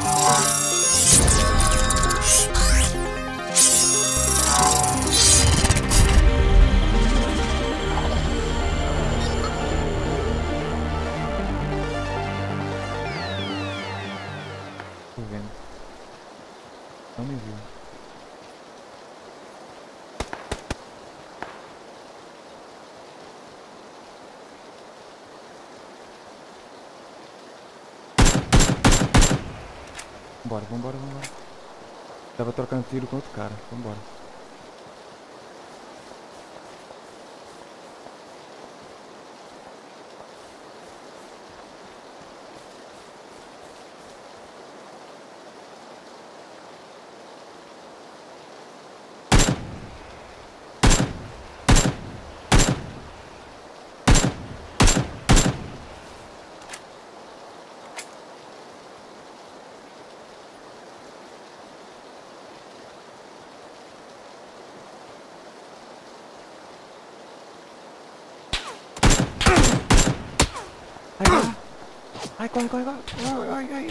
Nossa. Tiro, velho. Ô louco. Tô vendo. Vambora, vambora, vambora. Tava trocando tiro com outro cara. Vambora. はいこいこいこいおいおいおいおい。いはい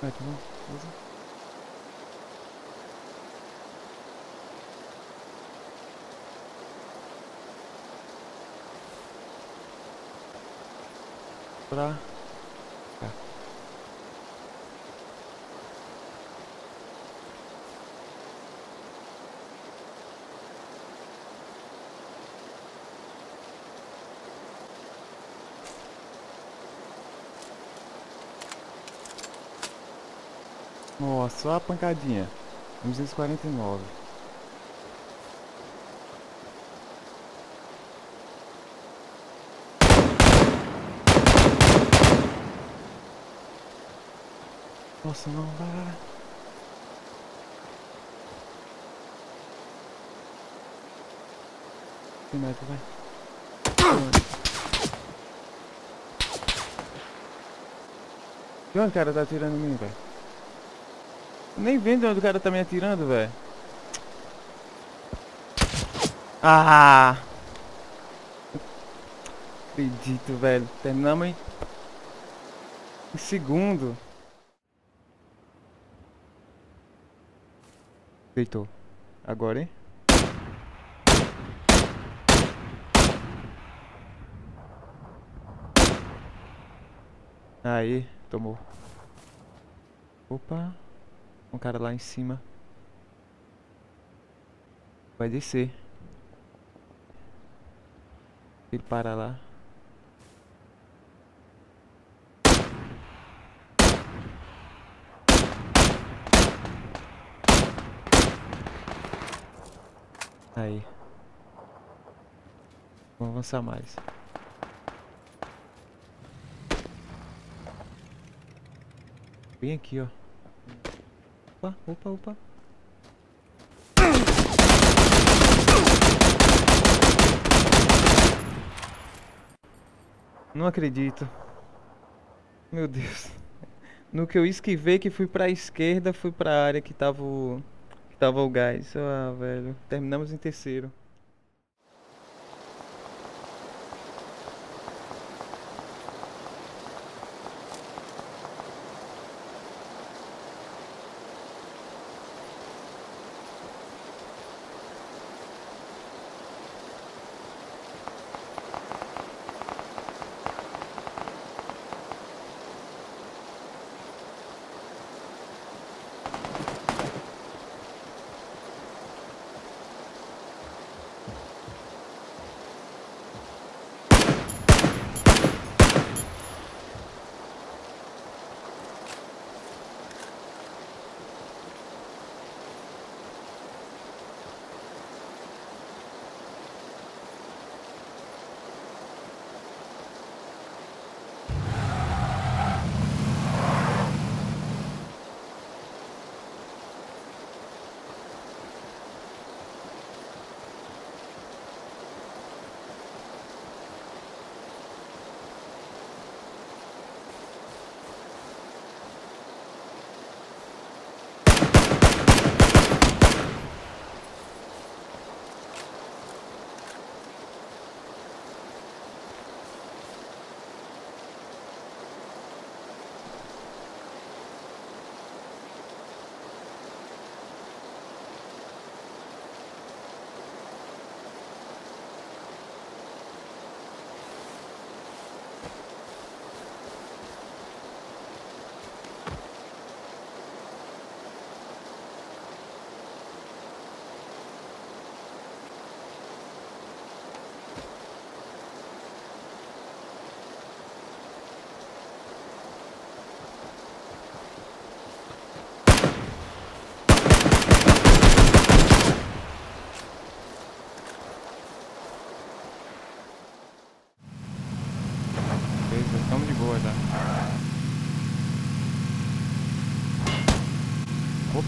どうぞ。ここ Nossa, só a pancadinha. 249. Nossa, não, vai, vai, vai. Tem mais, vai. De onde o cara tá atirando em mim, velho? Nem vendo onde o cara tá me atirando, velho. Ah! Acredito, velho. Terminamos em... em segundo. Deitou. Agora, hein? Aí, tomou. Opa. Um cara lá em cima. Vai descer. Ele para lá. Aí. Vamos avançar mais. Bem aqui, ó. Opa, opa, opa. Não acredito. Meu Deus. No que eu esquivei que fui pra esquerda, fui pra área que tava o... Que tava o gás. Ah, velho. Terminamos em terceiro.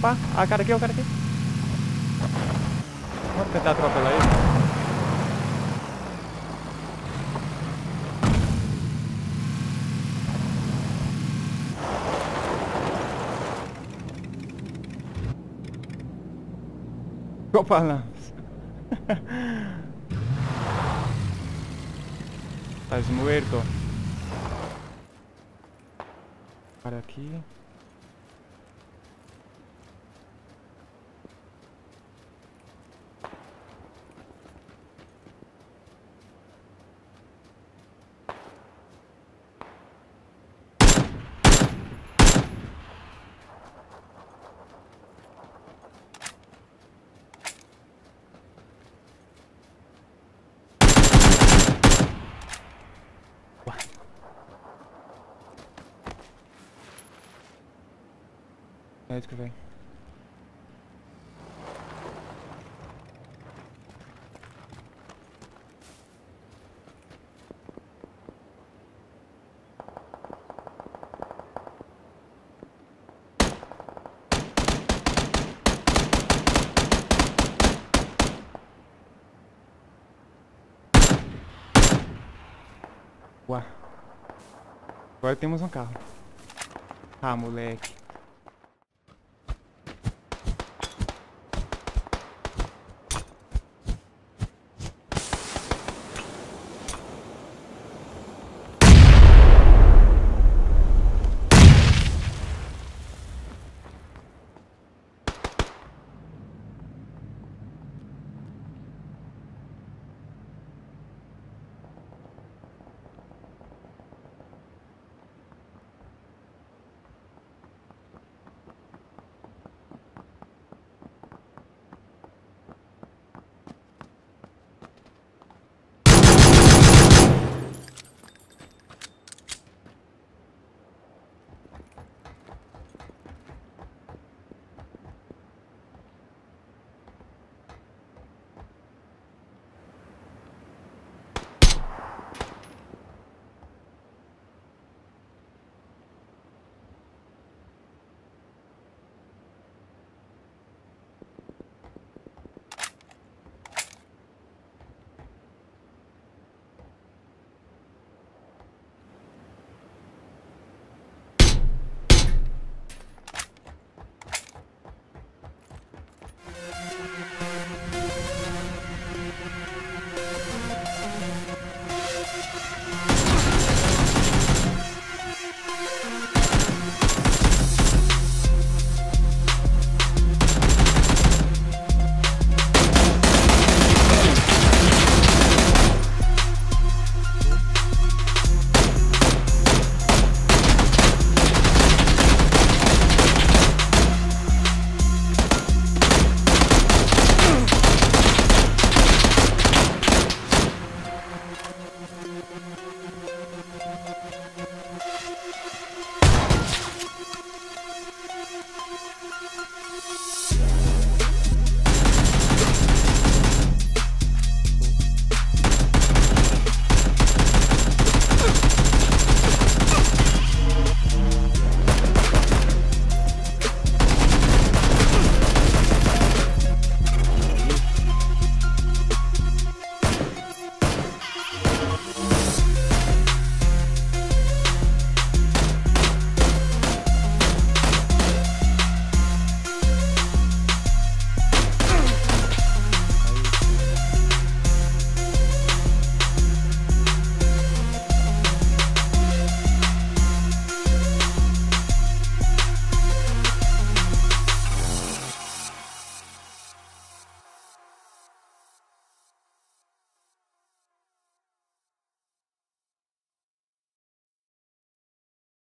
Pá, ah, cara aqui, o cara aqui. Vamos tentar atropelar ele. Opa, não. Estás muerto. Para aqui. Médico, velho. Agora temos um carro. Ah, moleque.